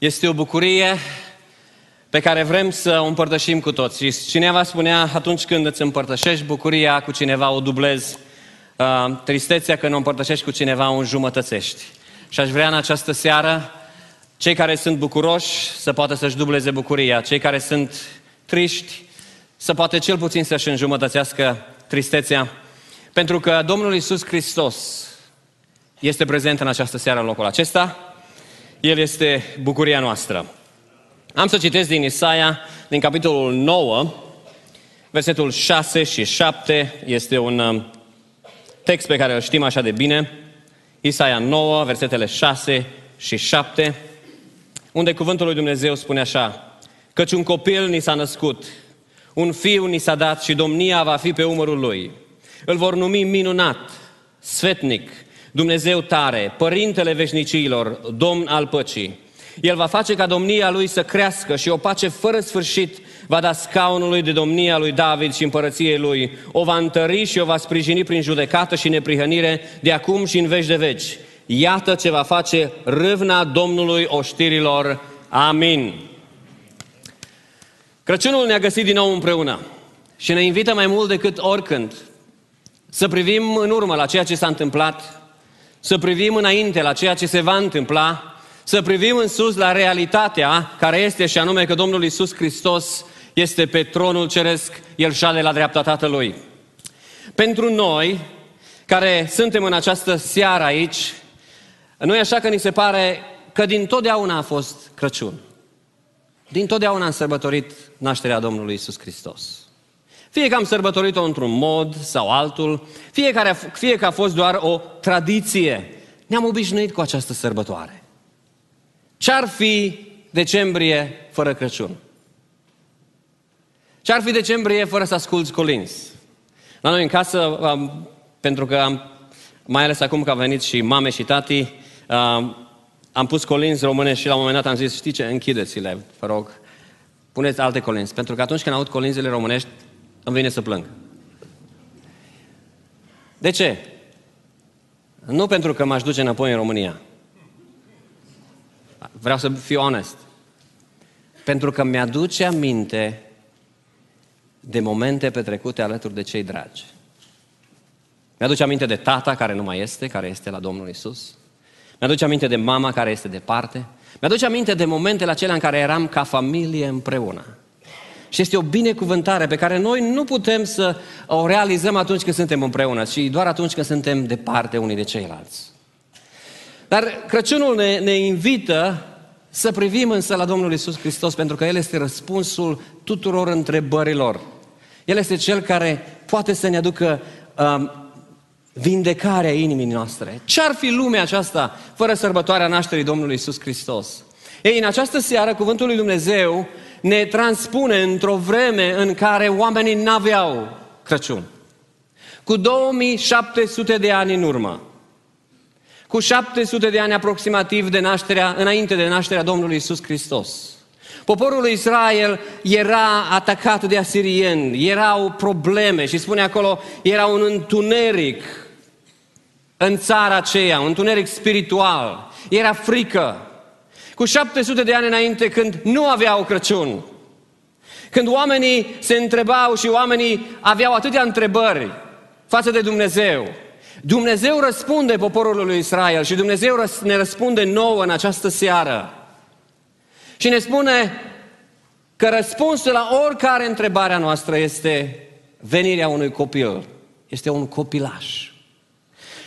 Este o bucurie pe care vrem să o împărtășim cu toți. Și cineva spunea, atunci când îți împărtășești bucuria cu cineva, o dublezi, uh, tristețea când o împărtășești cu cineva, o înjumătățești. Și aș vrea în această seară, cei care sunt bucuroși să poată să-și dubleze bucuria, cei care sunt triști să poate cel puțin să-și înjumătățească tristețea, pentru că Domnul Isus Hristos este prezent în această seară în locul acesta. El este bucuria noastră. Am să citesc din Isaia, din capitolul 9, versetul 6 și 7. Este un um, text pe care îl știm așa de bine. Isaia 9, versetele 6 și 7, unde cuvântul lui Dumnezeu spune așa, Căci un copil ni s-a născut, un fiu ni s-a dat și domnia va fi pe umărul lui. Îl vor numi minunat, sfetnic, Dumnezeu tare, Părintele veșnicilor, Domn al păcii. El va face ca domnia lui să crească și o pace fără sfârșit va da scaunului de domnia lui David și împărăției lui. O va întări și o va sprijini prin judecată și neprihănire de acum și în veci de veci. Iată ce va face râvna Domnului oștirilor. Amin. Crăciunul ne-a găsit din nou împreună și ne invită mai mult decât oricând să privim în urmă la ceea ce s-a întâmplat, să privim înainte la ceea ce se va întâmpla, să privim în sus la realitatea care este și anume că Domnul Isus Hristos este pe tronul ceresc, El șade la dreapta Tatălui. Pentru noi, care suntem în această seară aici, nu e așa că ni se pare că din totdeauna a fost Crăciun. Din totdeauna am sărbătorit nașterea Domnului Isus Hristos. Fie că am sărbătorit-o într-un mod sau altul, fie, care, fie că a fost doar o tradiție, ne-am obișnuit cu această sărbătoare. Ce-ar fi decembrie fără Crăciun? Ce-ar fi decembrie fără să asculți colinzi? La noi în casă, pentru că am, mai ales acum că a venit și mame și tati, am pus colinzi românești și la un moment dat am zis, știi ce, închideți-le, vă rog, puneți alte colinzi. Pentru că atunci când aud colinzile românești, îmi vine să plâng. De ce? Nu pentru că m-aș duce înapoi în România. Vreau să fiu onest. Pentru că mi-aduce aminte de momente petrecute alături de cei dragi. Mi-aduce aminte de tata care nu mai este, care este la Domnul Isus. Mi-aduce aminte de mama care este departe. Mi-aduce aminte de momentele acelea în care eram ca familie împreună. Și este o binecuvântare pe care noi nu putem să o realizăm atunci când suntem împreună, ci doar atunci când suntem departe unii de ceilalți. Dar Crăciunul ne, ne invită să privim însă la Domnul Isus Hristos, pentru că El este răspunsul tuturor întrebărilor. El este Cel care poate să ne aducă um, vindecarea inimii noastre. Ce-ar fi lumea aceasta fără sărbătoarea nașterii Domnului Isus Hristos? Ei, în această seară, Cuvântul lui Dumnezeu ne transpune într-o vreme în care oamenii n-aveau Crăciun. Cu 2700 de ani în urmă, cu 700 de ani aproximativ de nașterea, înainte de nașterea Domnului Isus Hristos. Poporul lui Israel era atacat de asirieni, erau probleme și spune acolo, era un întuneric în țara aceea, un întuneric spiritual, era frică. Cu 700 de ani înainte, când nu aveau Crăciun, când oamenii se întrebau și oamenii aveau atâtea întrebări față de Dumnezeu, Dumnezeu răspunde poporului lui Israel și Dumnezeu ne răspunde nouă în această seară. Și ne spune că răspunsul la oricare întrebare a noastră este venirea unui copil. Este un copilaș.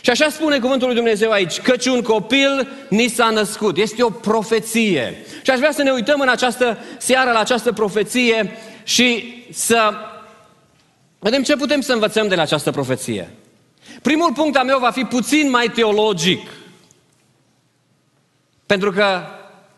Și așa spune cuvântul lui Dumnezeu aici, căci un copil ni s-a născut. Este o profeție. Și aș vrea să ne uităm în această seară la această profeție și să vedem ce putem să învățăm de la această profeție. Primul punct al meu va fi puțin mai teologic. Pentru că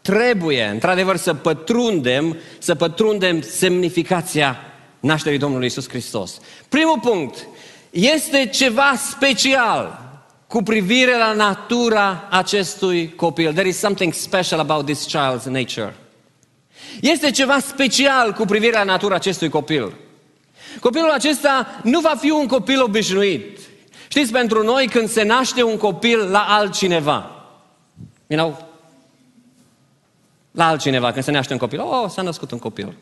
trebuie, într-adevăr, să pătrundem, să pătrundem semnificația nașterii Domnului Isus Hristos. Primul punct, este ceva special cu privire la natura acestui copil. There is something special about this child's nature. Este ceva special cu privire la natura acestui copil. Copilul acesta nu va fi un copil obișnuit. Știți, pentru noi când se naște un copil la altcineva, you know, La altcineva, când se naște un copil, oh, s-a născut un copil.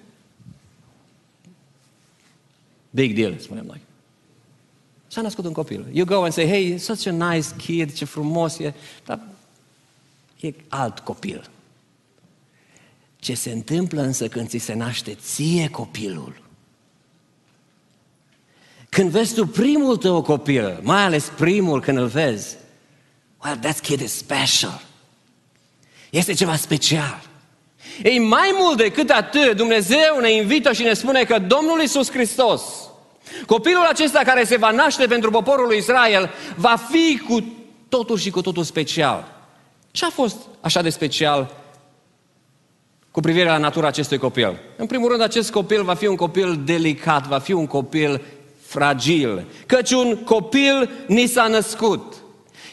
Big deal, spunem noi. S-a născut un copil. You go and say, hey, such a nice kid, ce frumos e. Dar e alt copil. Ce se întâmplă însă când ți se naște ție copilul? Când vezi tu primul tău copil, mai ales primul când îl vezi, well, that kid is special. Este ceva special. Ei, mai mult decât atât, Dumnezeu ne invită și ne spune că Domnul Isus Hristos, copilul acesta care se va naște pentru poporul lui Israel, va fi cu totul și cu totul special. Ce a fost așa de special cu privire la natura acestui copil? În primul rând, acest copil va fi un copil delicat, va fi un copil fragil, căci un copil ni s-a născut.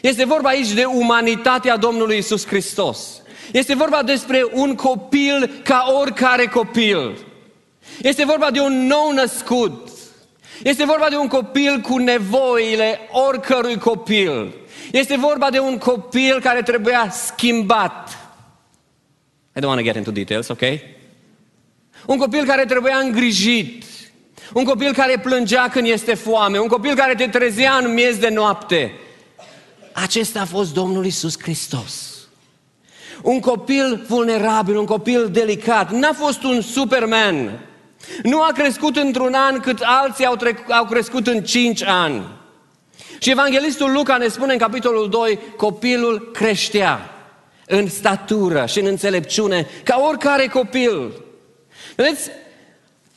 Este vorba aici de umanitatea Domnului Isus Hristos. Este vorba despre un copil ca oricare copil. Este vorba de un nou născut. Este vorba de un copil cu nevoile oricărui copil. Este vorba de un copil care trebuia schimbat. I don't want to get into details, ok? Un copil care trebuia îngrijit. Un copil care plângea când este foame. Un copil care te trezea în miez de noapte. Acesta a fost Domnul Isus Hristos. Un copil vulnerabil, un copil delicat. N-a fost un Superman. Nu a crescut într-un an cât alții au, trec- au crescut în cinci ani. Și evanghelistul Luca ne spune în capitolul 2, copilul creștea în statură și în înțelepciune, ca oricare copil. Vedeți,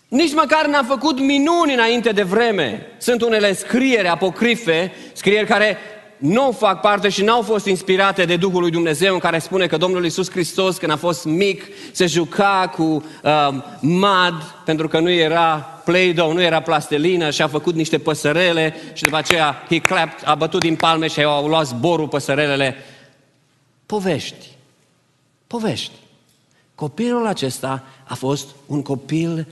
nici măcar n-a făcut minuni înainte de vreme. Sunt unele scrieri apocrife, scrieri care nu fac parte și n-au fost inspirate de Duhul lui Dumnezeu în care spune că Domnul Iisus Hristos când a fost mic se juca cu uh, mad pentru că nu era Play-Doh, nu era plastelină și a făcut niște păsărele și după aceea he clapped, a bătut din palme și au luat zborul păsărelele. Povești. Povești. Copilul acesta a fost un copil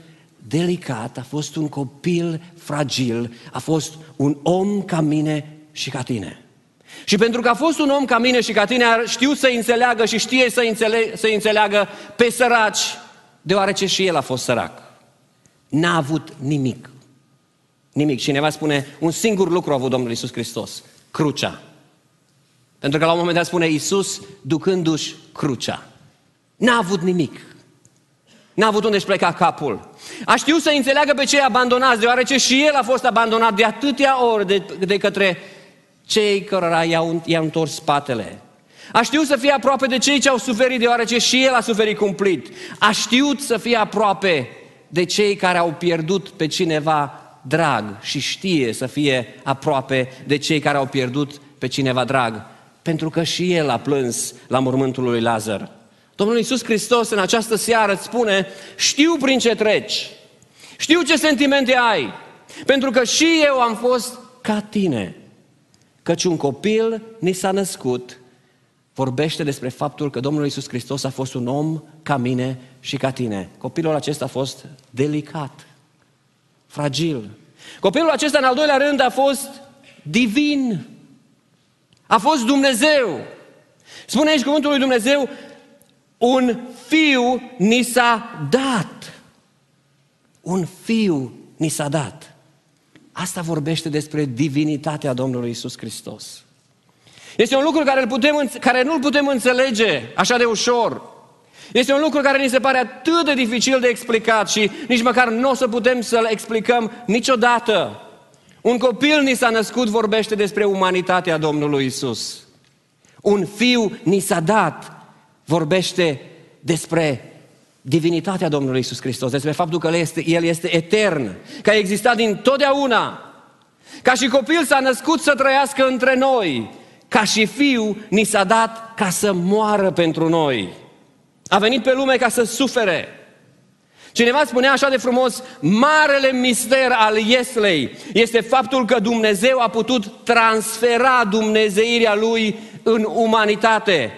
delicat, a fost un copil fragil, a fost un om ca mine și ca tine. Și pentru că a fost un om ca mine și ca tine, știu să înțeleagă și știe să, înțele- să înțeleagă pe săraci, deoarece și el a fost sărac. N-a avut nimic. Nimic. Cineva spune, un singur lucru a avut Domnul Isus Hristos, crucea. Pentru că la un moment dat spune Isus ducându-și crucea. N-a avut nimic. N-a avut unde-și pleca capul. A știut să înțeleagă pe cei abandonați, deoarece și el a fost abandonat de atâtea ori de, de către cei cărora i-au, i-au întors spatele. A știut să fie aproape de cei ce au suferit, deoarece și el a suferit cumplit. A știut să fie aproape de cei care au pierdut pe cineva drag și știe să fie aproape de cei care au pierdut pe cineva drag, pentru că și el a plâns la mormântul lui Lazar. Domnul Iisus Hristos în această seară îți spune, știu prin ce treci, știu ce sentimente ai, pentru că și eu am fost ca tine. Căci un copil ni s-a născut, vorbește despre faptul că Domnul Iisus Hristos a fost un om ca mine și ca tine. Copilul acesta a fost delicat, fragil. Copilul acesta, în al doilea rând, a fost divin. A fost Dumnezeu. Spune aici cuvântul lui Dumnezeu, un fiu ni s-a dat. Un fiu ni s-a dat. Asta vorbește despre divinitatea Domnului Isus Hristos. Este un lucru care, îl putem, care nu-l putem înțelege așa de ușor. Este un lucru care ni se pare atât de dificil de explicat și nici măcar nu o să putem să-l explicăm niciodată. Un copil ni s-a născut vorbește despre umanitatea Domnului Isus. Un fiu ni s-a dat vorbește despre divinitatea Domnului Isus Hristos, despre faptul că El este, El este etern, că a existat din totdeauna. Ca și copil s-a născut să trăiască între noi, ca și fiu ni s-a dat ca să moară pentru noi. A venit pe lume ca să sufere. Cineva spunea așa de frumos, marele mister al Ieslei este faptul că Dumnezeu a putut transfera dumnezeirea Lui în umanitate,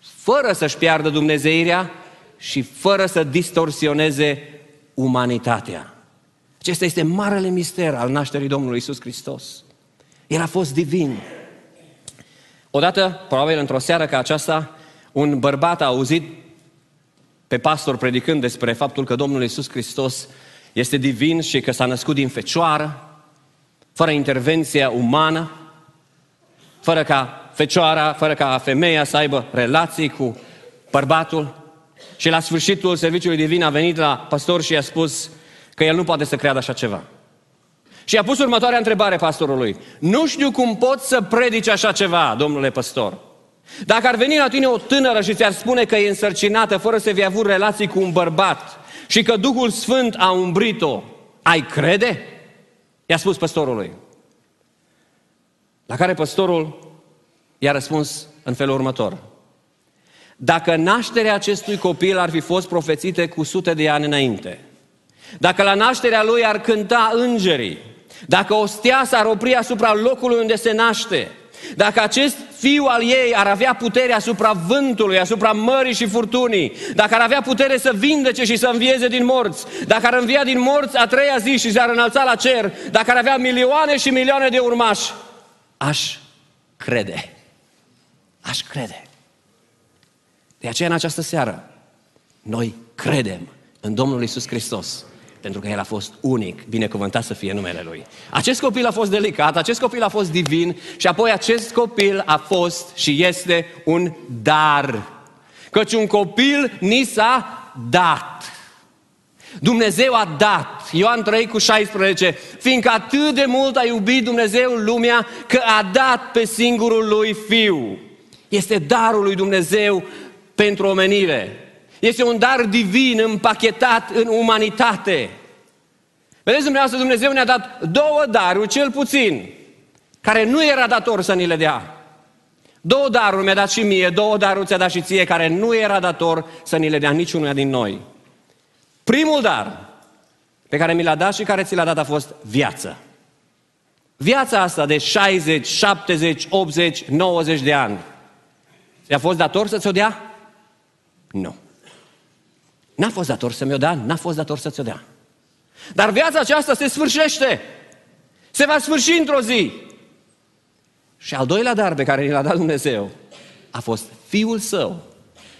fără să-și piardă dumnezeirea, și fără să distorsioneze umanitatea. Acesta este marele mister al nașterii Domnului Isus Hristos. El a fost divin. Odată, probabil într-o seară ca aceasta, un bărbat a auzit pe pastor predicând despre faptul că Domnul Iisus Hristos este divin și că s-a născut din fecioară, fără intervenția umană, fără ca fecioara, fără ca femeia să aibă relații cu bărbatul. Și la sfârșitul serviciului divin a venit la pastor și i-a spus că el nu poate să creadă așa ceva. Și a pus următoarea întrebare pastorului. Nu știu cum pot să predici așa ceva, domnule pastor. Dacă ar veni la tine o tânără și ți-ar spune că e însărcinată fără să vei avut relații cu un bărbat și că Duhul Sfânt a umbrit-o, ai crede? I-a spus păstorului. La care păstorul i-a răspuns în felul următor. Dacă nașterea acestui copil ar fi fost profețită cu sute de ani înainte, dacă la nașterea lui ar cânta îngerii, dacă o stea s-ar opri asupra locului unde se naște, dacă acest fiu al ei ar avea putere asupra vântului, asupra mării și furtunii, dacă ar avea putere să vindece și să învieze din morți, dacă ar învia din morți a treia zi și s-ar înălța la cer, dacă ar avea milioane și milioane de urmași, aș crede. Aș crede. De aceea în această seară, noi credem în Domnul Isus Hristos pentru că El a fost unic, binecuvântat să fie numele Lui. Acest copil a fost delicat, acest copil a fost divin și apoi acest copil a fost și este un dar. Căci un copil ni s-a dat. Dumnezeu a dat, Ioan 3 cu 16, fiindcă atât de mult a iubit Dumnezeu lumea că a dat pe singurul lui Fiu. Este darul lui Dumnezeu pentru omenire. Este un dar divin împachetat în umanitate. Vedeți, dumneavoastră, Dumnezeu ne-a dat două daruri, cel puțin, care nu era dator să ni le dea. Două daruri mi-a dat și mie, două daruri ți-a dat și ție, care nu era dator să ni le dea niciunul din noi. Primul dar pe care mi l-a dat și care ți l-a dat a fost viață. Viața asta de 60, 70, 80, 90 de ani, ți-a fost dator să ți-o dea? Nu. N-a fost dator să mi-o dea, n-a fost dator să ți-o dea. Dar viața aceasta se sfârșește. Se va sfârși într-o zi. Și al doilea dar pe care l-a dat Dumnezeu a fost Fiul Său,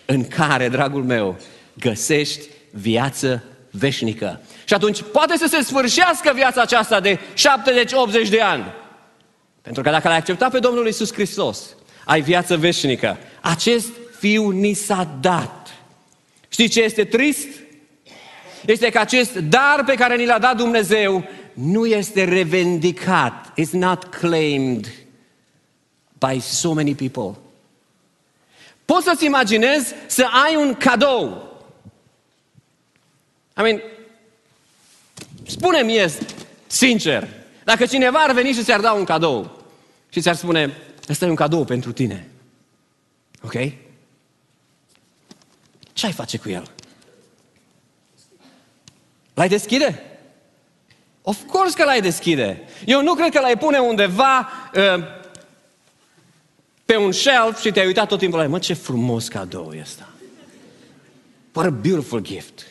în care, dragul meu, găsești viață veșnică. Și atunci poate să se sfârșească viața aceasta de 70-80 de ani. Pentru că dacă l-ai acceptat pe Domnul Isus Hristos, ai viață veșnică. Acest Fiu ni s-a dat. Știi ce este trist? Este că acest dar pe care ni l-a dat Dumnezeu nu este revendicat. It's not claimed by so many people. Poți să-ți imaginezi să ai un cadou. I mean, spune-mi sincer, dacă cineva ar veni și ți-ar da un cadou și ți-ar spune, ăsta e un cadou pentru tine. Ok? Ce ai face cu el? L-ai deschide? Of course că l-ai deschide. Eu nu cred că l-ai pune undeva uh, pe un shelf și te-ai uitat tot timpul la Mă, ce frumos cadou e ăsta. What a beautiful gift.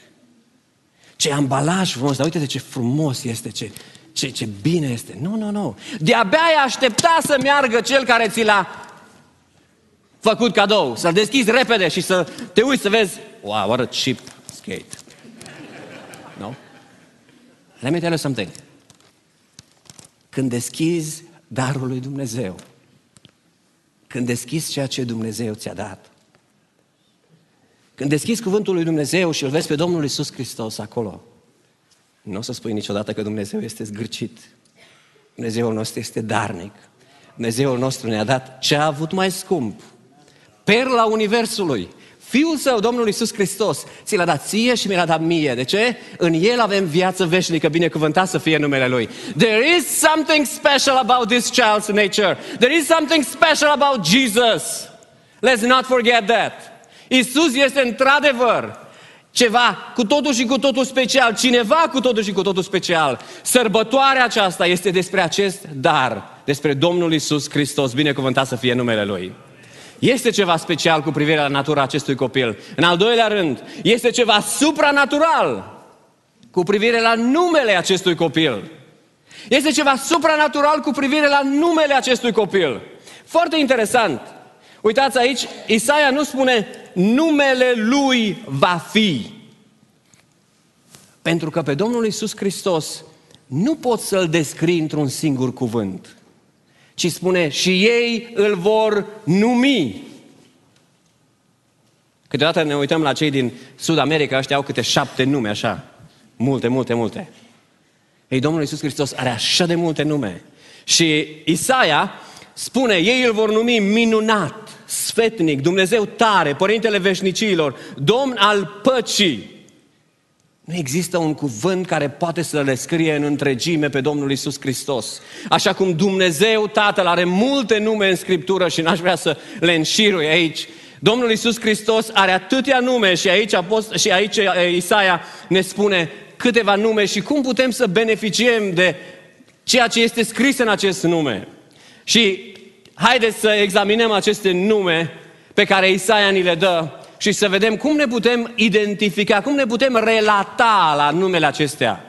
Ce ambalaj frumos, dar uite ce frumos este, ce, ce, ce bine este. Nu, nu, nu. De-abia ai aștepta să meargă cel care ți l-a făcut cadou. Să-l deschizi repede și să te uiți să vezi, wow, what a cheap skate. No? Let me tell you something. Când deschizi darul lui Dumnezeu, când deschizi ceea ce Dumnezeu ți-a dat, când deschizi cuvântul lui Dumnezeu și îl vezi pe Domnul Isus Hristos acolo, nu o să spui niciodată că Dumnezeu este zgârcit. Dumnezeul nostru este darnic. Dumnezeul nostru ne-a dat ce a avut mai scump. Perla Universului. Fiul Său, Domnul Iisus Hristos, ți l-a dat ție și mi l-a dat mie. De ce? În El avem viață veșnică, binecuvântat să fie numele Lui. There is something special about this child's nature. There is something special about Jesus. Let's not forget that. Isus este într-adevăr ceva cu totul și cu totul special, cineva cu totul și cu totul special. Sărbătoarea aceasta este despre acest dar, despre Domnul Isus Hristos, binecuvântat să fie numele Lui. Este ceva special cu privire la natura acestui copil. În al doilea rând, este ceva supranatural cu privire la numele acestui copil. Este ceva supranatural cu privire la numele acestui copil. Foarte interesant. Uitați aici, Isaia nu spune numele Lui va fi. Pentru că pe Domnul Isus Hristos nu poți să-L descrii într-un singur cuvânt, ci spune și ei îl vor numi. Câteodată ne uităm la cei din Sud America, ăștia au câte șapte nume, așa. Multe, multe, multe. Ei, Domnul Iisus Hristos are așa de multe nume. Și Isaia spune, ei îl vor numi minunat, sfetnic, Dumnezeu tare, Părintele Veșnicilor, Domn al păcii. Nu există un cuvânt care poate să le scrie în întregime pe Domnul Isus Hristos. Așa cum Dumnezeu Tatăl are multe nume în Scriptură și n-aș vrea să le înșirui aici, Domnul Isus Hristos are atâtea nume și aici, apost- și aici Isaia ne spune câteva nume și cum putem să beneficiem de ceea ce este scris în acest nume. Și haideți să examinăm aceste nume pe care Isaia ni le dă și să vedem cum ne putem identifica, cum ne putem relata la numele acestea.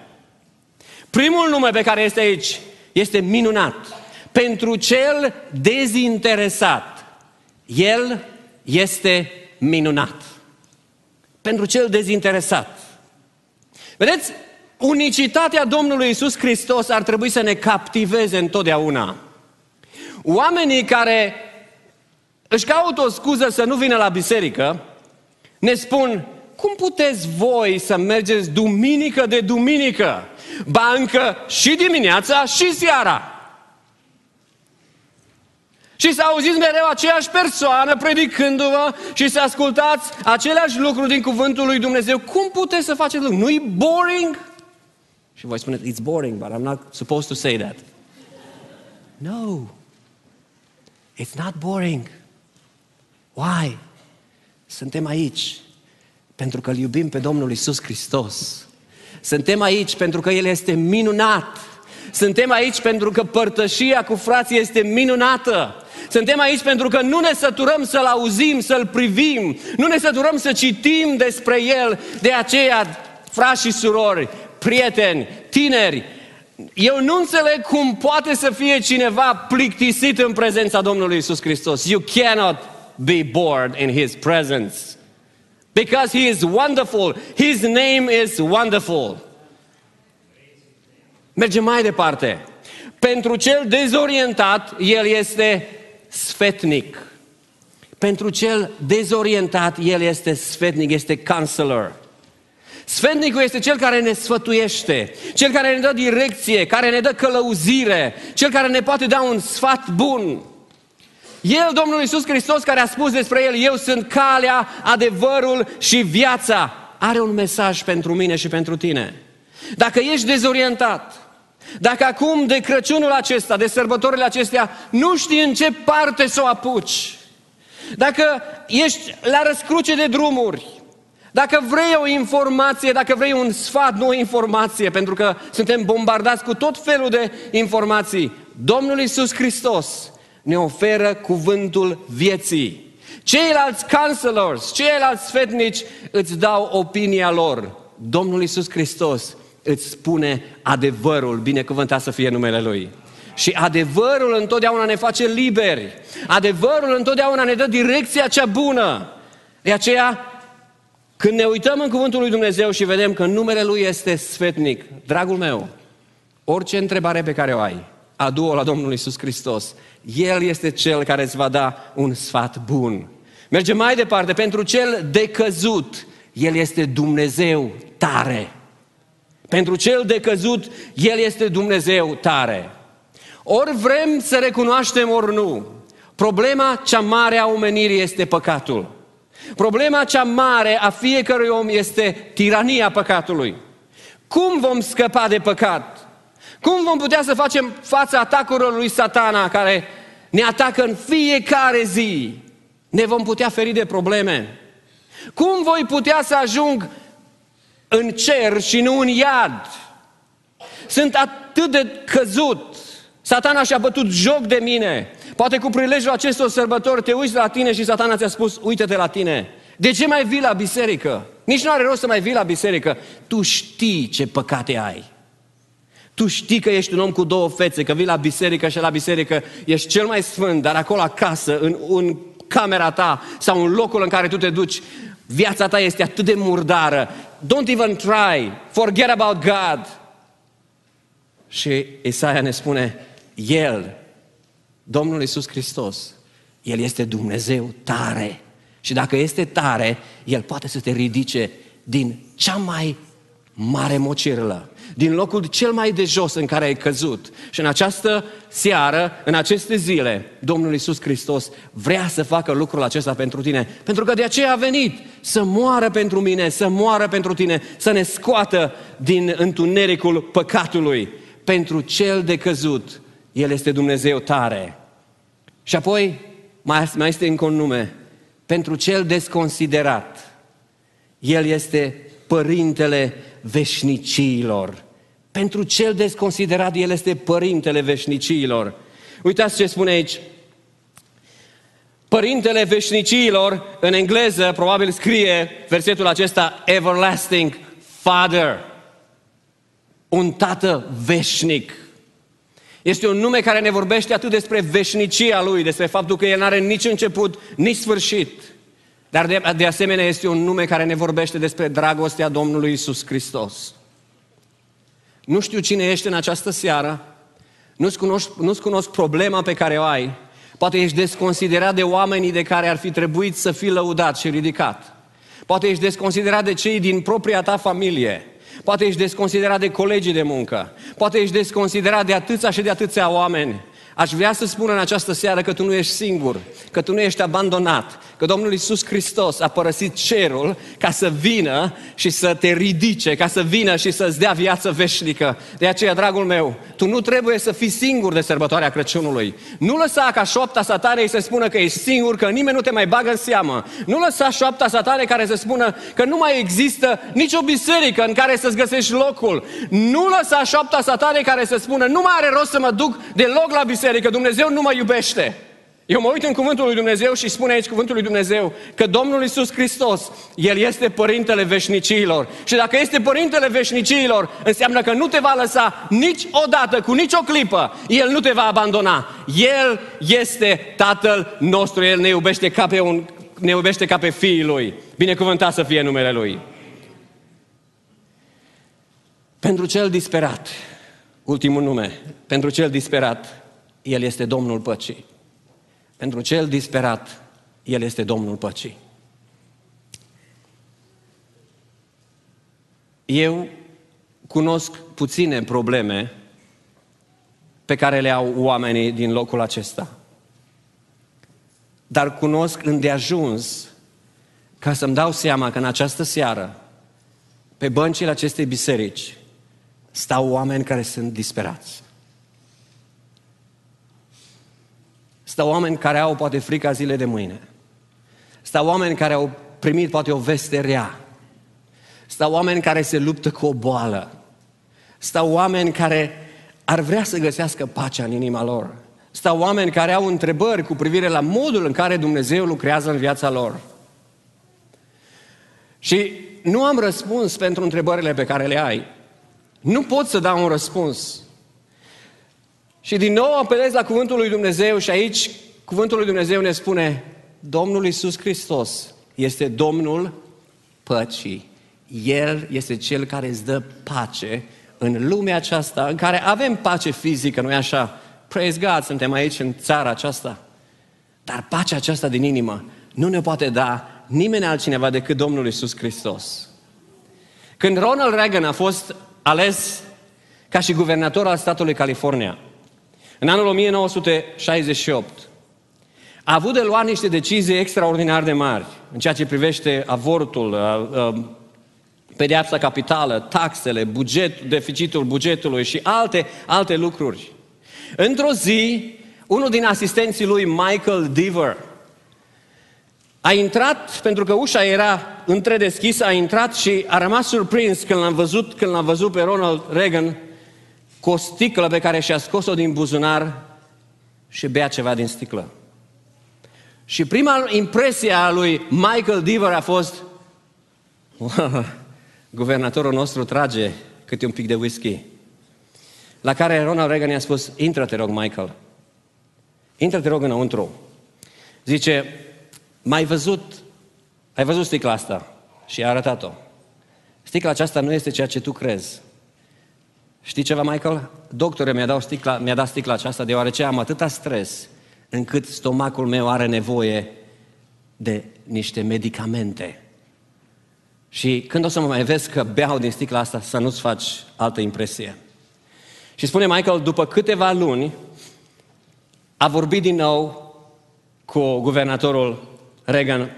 Primul nume pe care este aici este minunat. Pentru cel dezinteresat. El este minunat. Pentru cel dezinteresat. Vedeți, unicitatea Domnului Isus Hristos ar trebui să ne captiveze întotdeauna. Oamenii care își caută o scuză să nu vină la biserică, ne spun, cum puteți voi să mergeți duminică de duminică? Bancă și dimineața și seara. Și să auziți mereu aceeași persoană predicându-vă și să ascultați aceleași lucruri din cuvântul lui Dumnezeu. Cum puteți să faceți lucruri? Nu-i boring? Și voi spuneți, it's boring, but I'm not supposed to say that. No. It's not boring. Why? Suntem aici pentru că îl iubim pe Domnul Isus Hristos. Suntem aici pentru că El este minunat. Suntem aici pentru că părtășia cu frații este minunată. Suntem aici pentru că nu ne săturăm să-L auzim, să-L privim, nu ne săturăm să citim despre El. De aceea, frați și surori, prieteni, tineri, eu nu înțeleg cum poate să fie cineva plictisit în prezența Domnului Isus Hristos. You cannot be bored in His presence. Because He is wonderful. His name is wonderful. Mergem mai departe. Pentru cel dezorientat, El este sfetnic. Pentru cel dezorientat, el este sfetnic, este counselor. Sfetnicul este cel care ne sfătuiește, cel care ne dă direcție, care ne dă călăuzire, cel care ne poate da un sfat bun. El, Domnul Iisus Hristos, care a spus despre El, eu sunt calea, adevărul și viața, are un mesaj pentru mine și pentru tine. Dacă ești dezorientat, dacă acum de Crăciunul acesta, de sărbătorile acestea, nu știi în ce parte să o apuci, dacă ești la răscruce de drumuri, dacă vrei o informație, dacă vrei un sfat, nu o informație, pentru că suntem bombardați cu tot felul de informații, Domnul Isus Hristos ne oferă cuvântul vieții. Ceilalți counselors, ceilalți sfetnici îți dau opinia lor. Domnul Isus Hristos îți spune adevărul, binecuvântat să fie numele Lui. Și adevărul întotdeauna ne face liberi. Adevărul întotdeauna ne dă direcția cea bună. De aceea, când ne uităm în Cuvântul lui Dumnezeu și vedem că numele Lui este sfetnic, dragul meu, orice întrebare pe care o ai, adu-o la Domnul Isus Hristos. El este Cel care îți va da un sfat bun. Mergem mai departe, pentru cel decăzut, El este Dumnezeu tare. Pentru cel decăzut, El este Dumnezeu tare. Ori vrem să recunoaștem, ori nu. Problema cea mare a omenirii este păcatul. Problema cea mare a fiecărui om este tirania păcatului. Cum vom scăpa de păcat? Cum vom putea să facem fața atacurilor lui satana care ne atacă în fiecare zi? Ne vom putea feri de probleme? Cum voi putea să ajung în cer și nu în iad. Sunt atât de căzut. Satana și-a bătut joc de mine. Poate cu prilejul acestor sărbători te uiți la tine și satana ți-a spus, uite-te la tine. De ce mai vii la biserică? Nici nu are rost să mai vii la biserică. Tu știi ce păcate ai. Tu știi că ești un om cu două fețe, că vii la biserică și la biserică ești cel mai sfânt, dar acolo acasă, în, în camera ta sau în locul în care tu te duci, viața ta este atât de murdară. Don't even try. Forget about God. Și Isaia ne spune, El, Domnul Iisus Hristos, El este Dumnezeu tare. Și dacă este tare, El poate să te ridice din cea mai mare mocirlă, din locul cel mai de jos în care ai căzut. Și în această seară, în aceste zile, Domnul Iisus Hristos vrea să facă lucrul acesta pentru tine. Pentru că de aceea a venit să moară pentru mine, să moară pentru tine, să ne scoată din întunericul păcatului. Pentru cel de căzut, El este Dumnezeu tare. Și apoi mai, mai este încă un nume. Pentru cel desconsiderat, El este Părintele veșnicilor. Pentru cel desconsiderat, El este Părintele veșnicilor. Uitați ce spune aici. Părintele veșnicilor, în engleză, probabil scrie versetul acesta, Everlasting Father. Un tată veșnic. Este un nume care ne vorbește atât despre veșnicia Lui, despre faptul că El nu are nici început, nici sfârșit. Dar de, de asemenea este un nume care ne vorbește despre dragostea Domnului Isus Hristos. Nu știu cine ești în această seară, nu-ți cunosc, nu-ți cunosc problema pe care o ai, poate ești desconsiderat de oamenii de care ar fi trebuit să fii lăudat și ridicat. Poate ești desconsiderat de cei din propria ta familie. Poate ești desconsiderat de colegii de muncă. Poate ești desconsiderat de atâția și de atâția oameni. Aș vrea să spun în această seară că tu nu ești singur, că tu nu ești abandonat, că Domnul Isus Hristos a părăsit cerul ca să vină și să te ridice, ca să vină și să-ți dea viață veșnică. De aceea, dragul meu, tu nu trebuie să fii singur de sărbătoarea Crăciunului. Nu lăsa ca șoapta satanei să spună că ești singur, că nimeni nu te mai bagă în seamă. Nu lăsa șoapta satanei care să spună că nu mai există nicio biserică în care să-ți găsești locul. Nu lăsa șoapta satanei care să spună nu mai are rost să mă duc deloc la biserică, Dumnezeu nu mă iubește. Eu mă uit în cuvântul lui Dumnezeu și spune aici cuvântul lui Dumnezeu că Domnul Isus Hristos, El este Părintele Veșnicilor. Și dacă este Părintele Veșnicilor, înseamnă că nu te va lăsa niciodată, cu nicio clipă. El nu te va abandona. El este Tatăl nostru. El ne iubește ca pe, un, ne iubește ca pe fiii Lui. Binecuvântat să fie numele Lui. Pentru cel disperat, ultimul nume, pentru cel disperat, El este Domnul Păcii. Pentru cel disperat, El este Domnul păcii. Eu cunosc puține probleme pe care le au oamenii din locul acesta. Dar cunosc îndeajuns ca să-mi dau seama că în această seară, pe băncile acestei biserici, stau oameni care sunt disperați. Stau oameni care au poate frica zile de mâine. Stau oameni care au primit poate o veste rea. Stau oameni care se luptă cu o boală. Stau oameni care ar vrea să găsească pacea în inima lor. Stau oameni care au întrebări cu privire la modul în care Dumnezeu lucrează în viața lor. Și nu am răspuns pentru întrebările pe care le ai. Nu pot să dau un răspuns. Și din nou apelez la cuvântul lui Dumnezeu și aici cuvântul lui Dumnezeu ne spune Domnul Isus Hristos este Domnul păcii. El este Cel care îți dă pace în lumea aceasta în care avem pace fizică, nu-i așa? Praise God, suntem aici în țara aceasta. Dar pacea aceasta din inimă nu ne poate da nimeni altcineva decât Domnul Isus Hristos. Când Ronald Reagan a fost ales ca și guvernator al statului California, în anul 1968, a avut de luat niște decizii extraordinar de mari în ceea ce privește avortul, pedeapsa capitală, taxele, buget, deficitul bugetului și alte, alte lucruri. Într-o zi, unul din asistenții lui, Michael Deaver, a intrat, pentru că ușa era întredeschisă, a intrat și a rămas surprins când l-a văzut, când l-a văzut pe Ronald Reagan cu o sticlă pe care și-a scos-o din buzunar și bea ceva din sticlă. Și prima impresie a lui Michael Deaver a fost guvernatorul nostru trage câte un pic de whisky. La care Ronald Reagan i-a spus, intră te rog, Michael. Intră te rog înăuntru. Zice, mai văzut, ai văzut sticla asta și a arătat-o. Sticla aceasta nu este ceea ce tu crezi. Știi ceva, Michael? Doctorul mi-a dat sticla, mi-a dat sticla aceasta deoarece am atâta stres încât stomacul meu are nevoie de niște medicamente. Și când o să mă mai vezi că beau din sticla asta, să nu-ți faci altă impresie. Și spune Michael, după câteva luni, a vorbit din nou cu guvernatorul Reagan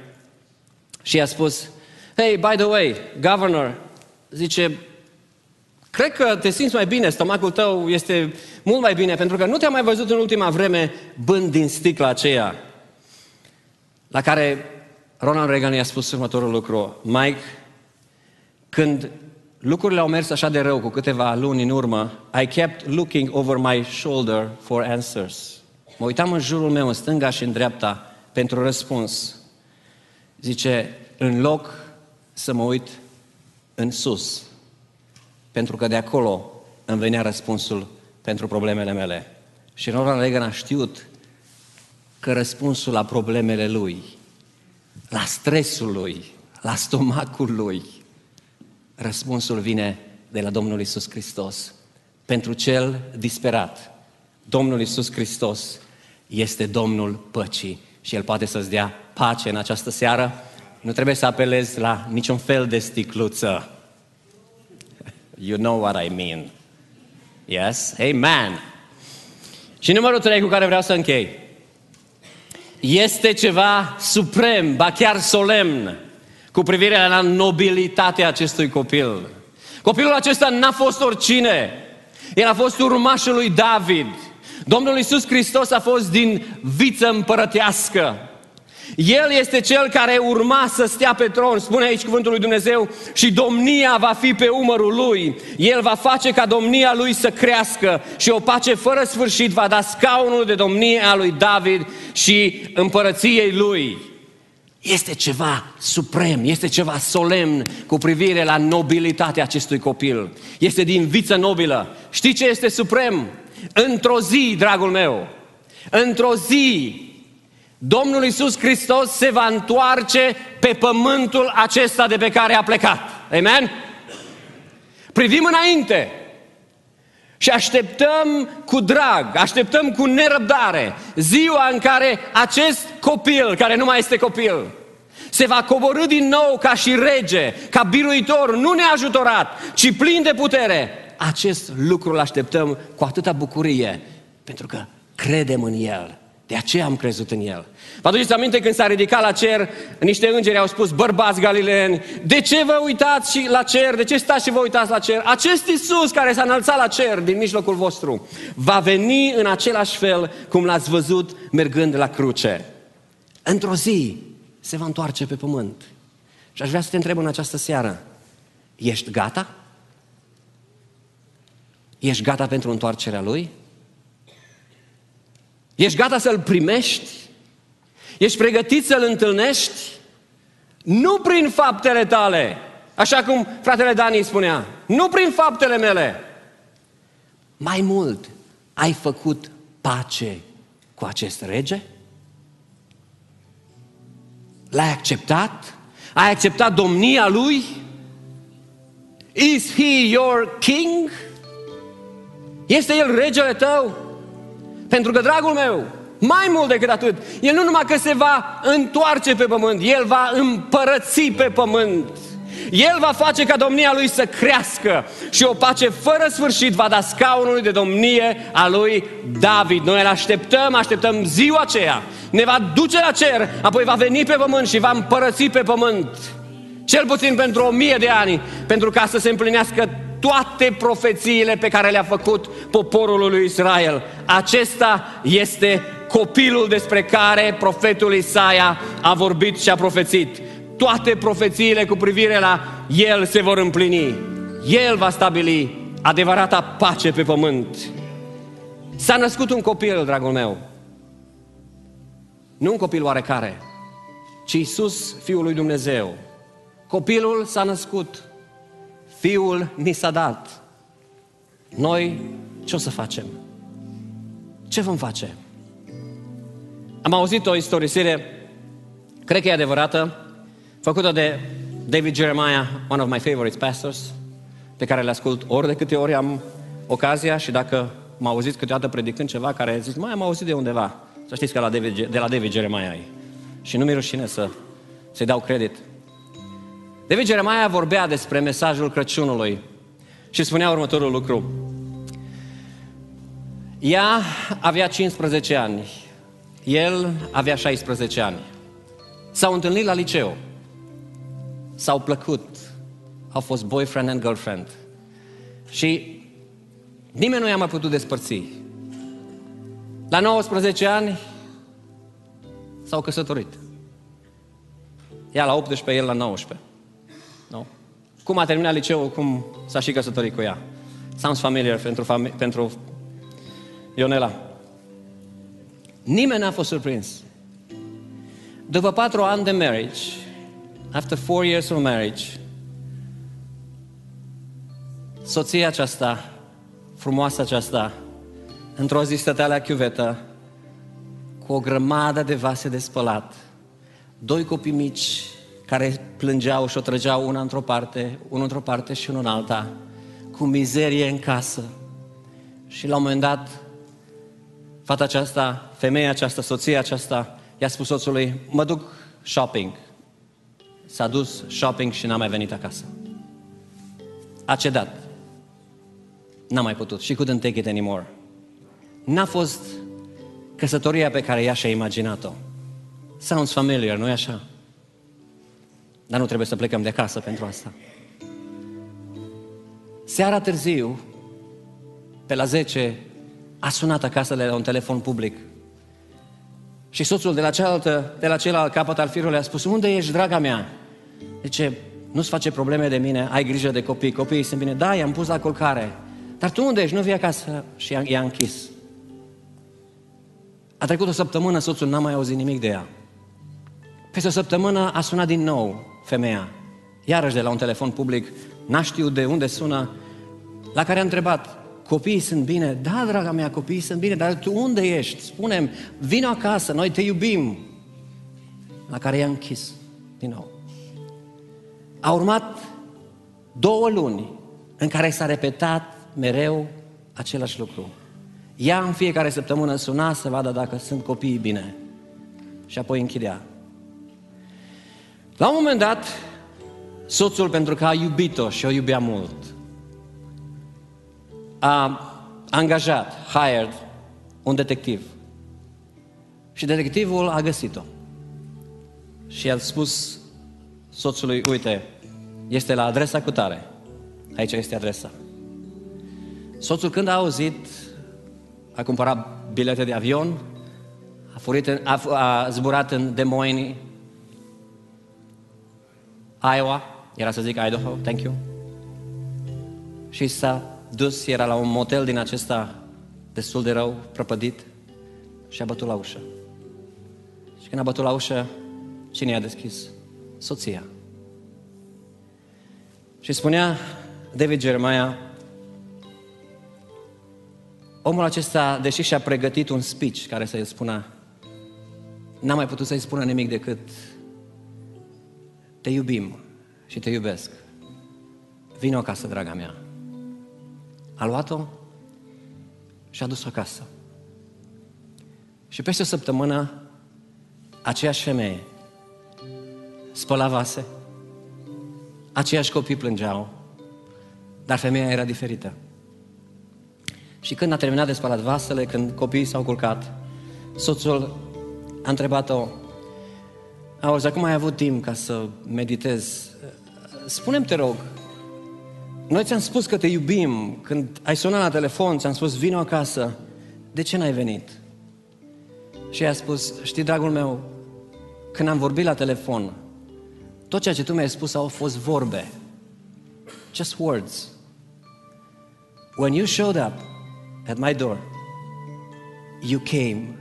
și i-a spus, Hey, by the way, governor, zice, cred că te simți mai bine, stomacul tău este mult mai bine, pentru că nu te-am mai văzut în ultima vreme bând din sticla aceea. La care Ronald Reagan i-a spus următorul lucru, Mike, când lucrurile au mers așa de rău cu câteva luni în urmă, I kept looking over my shoulder for answers. Mă uitam în jurul meu, în stânga și în dreapta, pentru răspuns. Zice, în loc să mă uit în sus, pentru că de acolo îmi venea răspunsul pentru problemele mele. Și Ronald Reagan a știut că răspunsul la problemele lui, la stresul lui, la stomacul lui, răspunsul vine de la Domnul Isus Hristos. Pentru cel disperat, Domnul Isus Hristos este Domnul păcii și El poate să-ți dea pace în această seară. Nu trebuie să apelezi la niciun fel de sticluță. You know what I mean. Yes? Amen. Și numărul trei cu care vreau să închei. Este ceva suprem, ba chiar solemn, cu privire la nobilitatea acestui copil. Copilul acesta n-a fost oricine. El a fost urmașul lui David. Domnul Iisus Hristos a fost din viță împărătească. El este cel care urma să stea pe tron, spune aici cuvântul lui Dumnezeu, și domnia va fi pe umărul lui. El va face ca domnia lui să crească și o pace fără sfârșit va da scaunul de domnie a lui David și împărăției lui. Este ceva suprem, este ceva solemn cu privire la nobilitatea acestui copil. Este din viță nobilă. Știi ce este suprem? Într-o zi, dragul meu, într-o zi, Domnul Iisus Hristos se va întoarce pe pământul acesta de pe care a plecat. Amen? Privim înainte și așteptăm cu drag, așteptăm cu nerăbdare ziua în care acest copil, care nu mai este copil, se va coborâ din nou ca și rege, ca biruitor, nu neajutorat, ci plin de putere. Acest lucru îl așteptăm cu atâta bucurie, pentru că credem în El. De aceea am crezut în El. Vă aduceți aminte când s-a ridicat la cer, niște îngeri au spus, bărbați galileeni, de ce vă uitați și la cer? De ce stați și vă uitați la cer? Acest Iisus care s-a înălțat la cer din mijlocul vostru va veni în același fel cum l-ați văzut mergând la cruce. Într-o zi se va întoarce pe pământ. Și aș vrea să te întreb în această seară, ești gata? Ești gata pentru întoarcerea Lui? Ești gata să-L primești? Ești pregătit să-L întâlnești? Nu prin faptele tale, așa cum fratele Dani spunea, nu prin faptele mele. Mai mult, ai făcut pace cu acest rege? L-ai acceptat? Ai acceptat domnia lui? Is he your king? Este el regele tău? Pentru că, dragul meu, mai mult decât atât, el nu numai că se va întoarce pe pământ, el va împărăți pe pământ. El va face ca domnia lui să crească și o pace fără sfârșit va da scaunului de domnie a lui David. Noi îl așteptăm, așteptăm ziua aceea. Ne va duce la cer, apoi va veni pe pământ și va împărăți pe pământ. Cel puțin pentru o mie de ani, pentru ca să se împlinească toate profețiile pe care le-a făcut poporul lui Israel. Acesta este copilul despre care profetul Isaia a vorbit și a profețit. Toate profețiile cu privire la el se vor împlini. El va stabili adevărata pace pe pământ. S-a născut un copil, dragul meu. Nu un copil oarecare, ci Iisus, Fiul lui Dumnezeu. Copilul s-a născut. Fiul ni s-a dat. Noi ce o să facem? Ce vom face? Am auzit o istorisire cred că e adevărată, făcută de David Jeremiah, one of my favorite pastors, pe care le ascult ori de câte ori am ocazia și dacă m-au auzit câteodată predicând ceva care zis, mai am auzit de undeva. Să știți că la David, de la David Jeremiah e. Și nu mi rușine să, să-i dau credit. David Jeremiah vorbea despre mesajul Crăciunului și spunea următorul lucru. Ea avea 15 ani, el avea 16 ani. S-au întâlnit la liceu, s-au plăcut, au fost boyfriend and girlfriend. Și nimeni nu i-a mai putut despărți. La 19 ani s-au căsătorit. Ea la 18, el la 19. Nu? Cum a terminat liceul, cum s-a și căsătorit cu ea. Sounds familiar pentru, fami- pentru Ionela. Nimeni n-a fost surprins. După patru ani de marriage, after four years of marriage, soția aceasta, frumoasă aceasta, într-o zi stătea la chiuvetă cu o grămadă de vase de spălat, doi copii mici care plângeau și o trăgeau una într-o parte, unul într-o parte și unul în alta, cu mizerie în casă. Și la un moment dat, fata aceasta, femeia aceasta, soția aceasta, i-a spus soțului, mă duc shopping. S-a dus shopping și n-a mai venit acasă. A cedat. N-a mai putut. Și couldn't take it anymore. N-a fost căsătoria pe care ea și-a imaginat-o. Sounds familiar, nu-i așa? Dar nu trebuie să plecăm de acasă pentru asta. Seara târziu, pe la 10, a sunat acasă de la un telefon public. Și soțul de la, cealaltă, de la celălalt capăt al firului a spus, unde ești, draga mea? Zice, nu-ți face probleme de mine, ai grijă de copii, copiii sunt bine. Da, i-am pus la culcare. Dar tu unde ești? Nu vii acasă? Și i-a, i-a închis. A trecut o săptămână, soțul n-a mai auzit nimic de ea. Peste o săptămână a sunat din nou femeia, iarăși de la un telefon public, n-a știut de unde sună, la care a întrebat, copiii sunt bine? Da, draga mea, copiii sunt bine, dar tu unde ești? Spune-mi, vino acasă, noi te iubim. La care i-a închis din nou. A urmat două luni în care s-a repetat mereu același lucru. Ea în fiecare săptămână suna să vadă dacă sunt copiii bine. Și apoi închidea. La un moment dat, soțul, pentru că a iubit-o și o iubea mult, a angajat, hired, un detectiv. Și detectivul a găsit-o. Și a spus soțului, uite, este la adresa cu tare. Aici este adresa. Soțul când a auzit, a cumpărat bilete de avion, a, furit în, a, a zburat în Des Moines, Iowa, era să zic Idaho, thank you. Și s-a dus, era la un motel din acesta destul de rău, prăpădit, și a bătut la ușă. Și când a bătut la ușă, cine i-a deschis? Soția. Și spunea David Jeremiah, omul acesta, deși și-a pregătit un speech care să-i spună, n-a mai putut să-i spună nimic decât te iubim și te iubesc. Vino acasă, draga mea. A luat-o și a dus-o acasă. Și peste o săptămână, aceeași femeie spăla vase, aceiași copii plângeau, dar femeia era diferită. Și când a terminat de spălat vasele, când copiii s-au culcat, soțul a întrebat-o, Auzi, acum ai avut timp ca să meditezi. Spune-mi, te rog, noi ți-am spus că te iubim. Când ai sunat la telefon, ți-am spus, vino acasă. De ce n-ai venit? Și ea a spus, știi, dragul meu, când am vorbit la telefon, tot ceea ce tu mi-ai spus au fost vorbe. Just words. When you showed up at my door, you came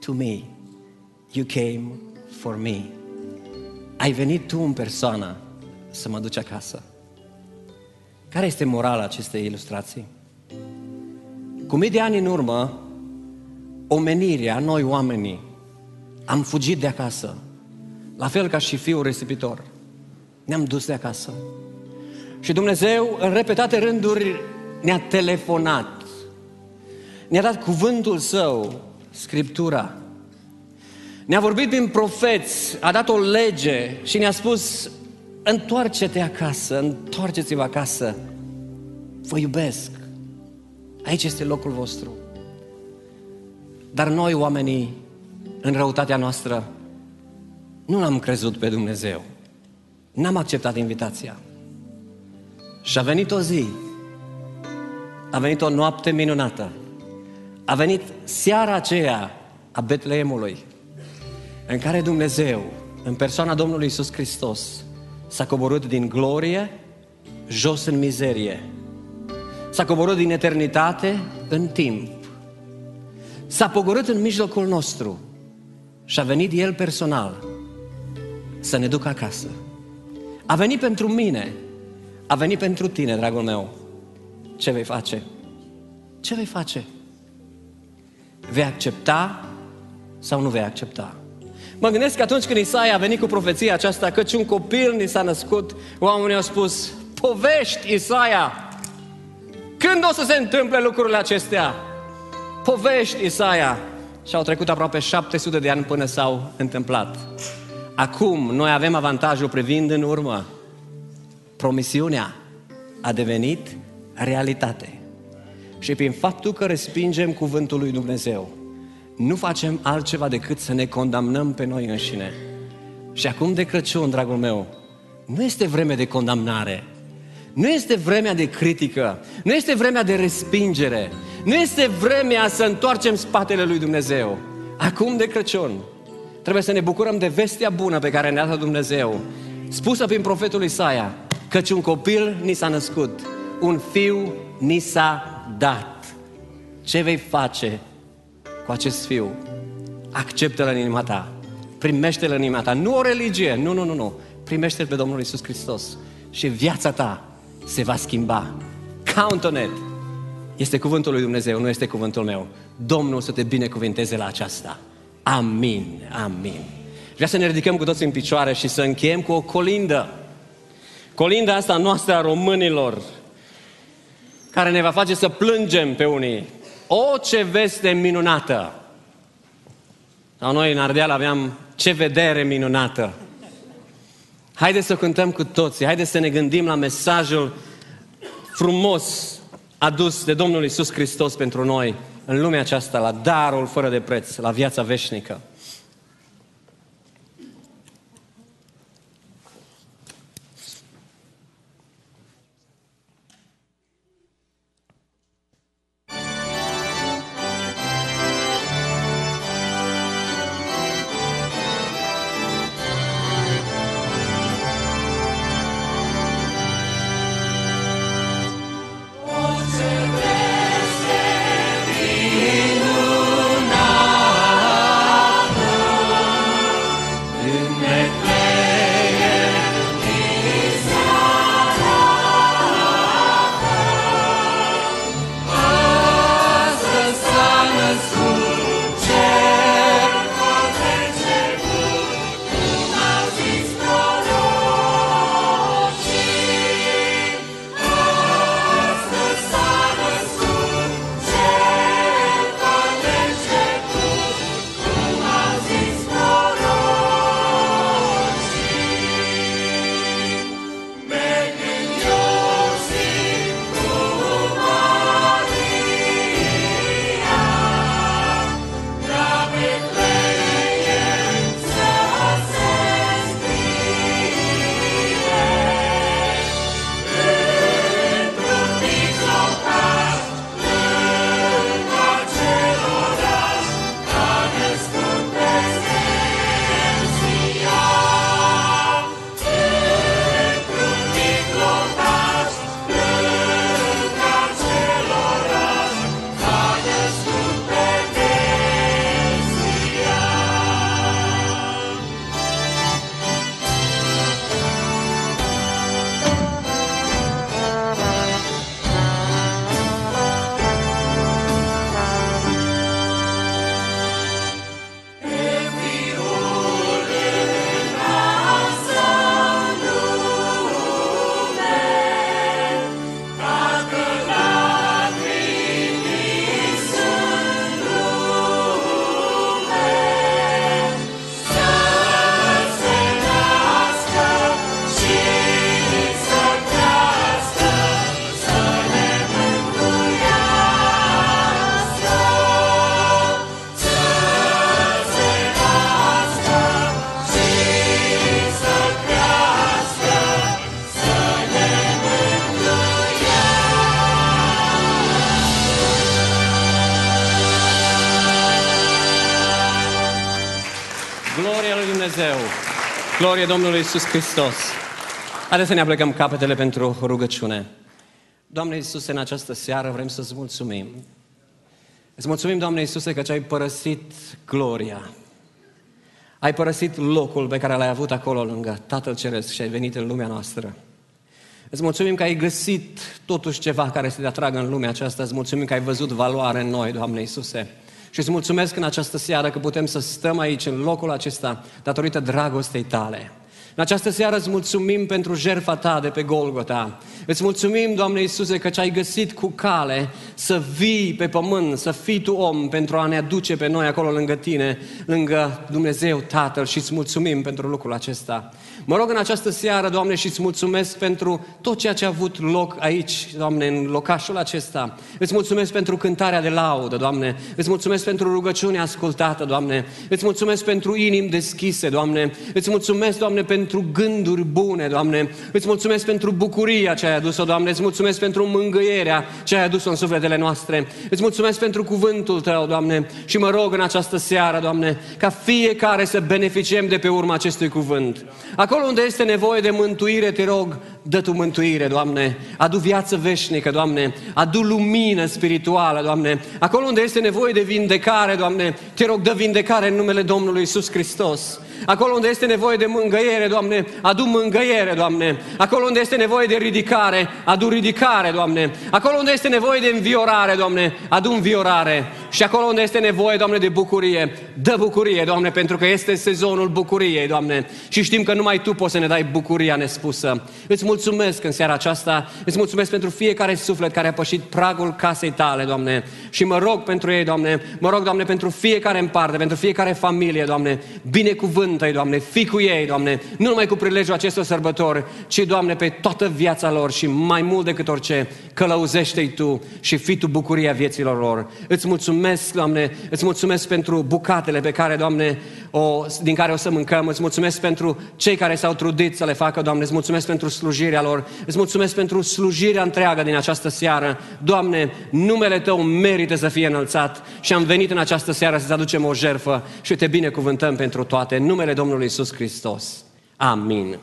to me. You came for me. Ai venit tu în persoană să mă duci acasă. Care este morala acestei ilustrații? Cu mii de ani în urmă, omenirea, noi oamenii, am fugit de acasă. La fel ca și fiul risipitor. Ne-am dus de acasă. Și Dumnezeu, în repetate rânduri, ne-a telefonat. Ne-a dat cuvântul Său, Scriptura. Ne-a vorbit prin profeți, a dat o lege și ne-a spus, întoarce-te acasă, întoarceți-vă acasă, vă iubesc. Aici este locul vostru. Dar noi, oamenii, în răutatea noastră, nu l-am crezut pe Dumnezeu. N-am acceptat invitația. Și a venit o zi, a venit o noapte minunată, a venit seara aceea a Betleemului, în care Dumnezeu, în persoana Domnului Isus Hristos, s-a coborât din glorie jos în mizerie. S-a coborât din eternitate în timp. S-a pogorât în mijlocul nostru și a venit El personal să ne ducă acasă. A venit pentru mine, a venit pentru tine, dragul meu. Ce vei face? Ce vei face? Vei accepta sau nu vei accepta? Mă gândesc că atunci când Isaia a venit cu profeția aceasta, căci un copil ni s-a născut, oamenii au spus, povești, Isaia! Când o să se întâmple lucrurile acestea? Povești, Isaia! Și au trecut aproape 700 de ani până s-au întâmplat. Acum, noi avem avantajul privind în urmă. Promisiunea a devenit realitate. Și prin faptul că respingem cuvântul lui Dumnezeu, nu facem altceva decât să ne condamnăm pe noi înșine. Și acum de Crăciun, dragul meu, nu este vreme de condamnare, nu este vremea de critică, nu este vremea de respingere, nu este vremea să întoarcem spatele lui Dumnezeu. Acum de Crăciun, trebuie să ne bucurăm de vestea bună pe care ne-a dat Dumnezeu, spusă prin profetul Isaia, căci un copil ni s-a născut, un fiu ni s-a dat. Ce vei face cu acest fiu. Acceptă-l în inima ta. Primește-l în inima ta. Nu o religie, nu, nu, nu, nu. Primește-l pe Domnul Isus Hristos. Și viața ta se va schimba. Count on it. Este cuvântul lui Dumnezeu, nu este cuvântul meu. Domnul să te binecuvinteze la aceasta. Amin, amin. Vreau să ne ridicăm cu toți în picioare și să încheiem cu o colindă. Colinda asta noastră a românilor, care ne va face să plângem pe unii, o, ce veste minunată! Sau noi în Ardeal aveam ce vedere minunată! Haideți să cântăm cu toții, haideți să ne gândim la mesajul frumos adus de Domnul Isus Hristos pentru noi în lumea aceasta, la darul fără de preț, la viața veșnică. Glorie Domnului Isus Hristos! Haideți să ne aplecăm capetele pentru rugăciune. Doamne Iisuse, în această seară vrem să-ți mulțumim. Îți mulțumim, Doamne Iisuse, că ți-ai părăsit gloria. Ai părăsit locul pe care l-ai avut acolo lângă Tatăl Ceresc și ai venit în lumea noastră. Îți mulțumim că ai găsit totuși ceva care să te atragă în lumea aceasta. Îți mulțumim că ai văzut valoare în noi, Doamne Iisuse. Și îți mulțumesc în această seară că putem să stăm aici, în locul acesta, datorită dragostei tale. În această seară îți mulțumim pentru jertfa ta de pe Golgota. Îți mulțumim, Doamne Iisuse, că ce-ai găsit cu cale să vii pe pământ, să fii tu om pentru a ne aduce pe noi acolo lângă tine, lângă Dumnezeu Tatăl și îți mulțumim pentru lucrul acesta. Mă rog în această seară, Doamne, și îți mulțumesc pentru tot ceea ce a avut loc aici, Doamne, în locașul acesta. Îți mulțumesc pentru cântarea de laudă, Doamne. Îți mulțumesc pentru rugăciunea ascultată, Doamne. Îți mulțumesc pentru inimi deschise, Doamne. Îți mulțumesc, Doamne, pentru gânduri bune, Doamne. Îți mulțumesc pentru bucuria ce ai adus-o, Doamne. Îți mulțumesc pentru mângâierea ce ai adus-o în sufletele noastre. Îți mulțumesc pentru cuvântul Tău, Doamne. Și mă rog în această seară, Doamne, ca fiecare să beneficiem de pe urma acestui cuvânt. Acolo unde este nevoie de mântuire, te rog, dă Tu mântuire, Doamne. Adu viață veșnică, Doamne. Adu lumină spirituală, Doamne. Acolo unde este nevoie de vindecare, Doamne, te rog, dă vindecare în numele Domnului Isus Hristos. Acolo unde este nevoie de mângăiere, Doamne, adu mângăiere, Doamne. Acolo unde este nevoie de ridicare, adu ridicare, Doamne. Acolo unde este nevoie de înviorare, Doamne, adu înviorare. Și acolo unde este nevoie, Doamne, de bucurie, dă bucurie, Doamne, pentru că este sezonul bucuriei, Doamne. Și știm că numai Tu poți să ne dai bucuria nespusă. Îți mulțumesc în seara aceasta, îți mulțumesc pentru fiecare suflet care a pășit pragul casei Tale, Doamne. Și mă rog pentru ei, Doamne, mă rog, Doamne, pentru fiecare în parte, pentru fiecare familie, Doamne, binecuvântă-i, Doamne, fi cu ei, Doamne, nu numai cu prilejul acestor sărbători, ci, Doamne, pe toată viața lor și mai mult decât orice, călăuzește-i Tu și fii Tu bucuria vieților lor. Îți mulțumesc, Doamne, îți mulțumesc pentru bucatele pe care, Doamne, o, din care o să mâncăm, îți mulțumesc pentru cei care s-au trudit să le facă, Doamne, îți mulțumesc pentru slujirea lor, îți mulțumesc pentru slujirea întreagă din această seară. Doamne, numele Tău merită să fie înălțat și am venit în această seară să-ți aducem o jerfă și te binecuvântăm pentru toate. În numele Domnului Isus Hristos. Amin.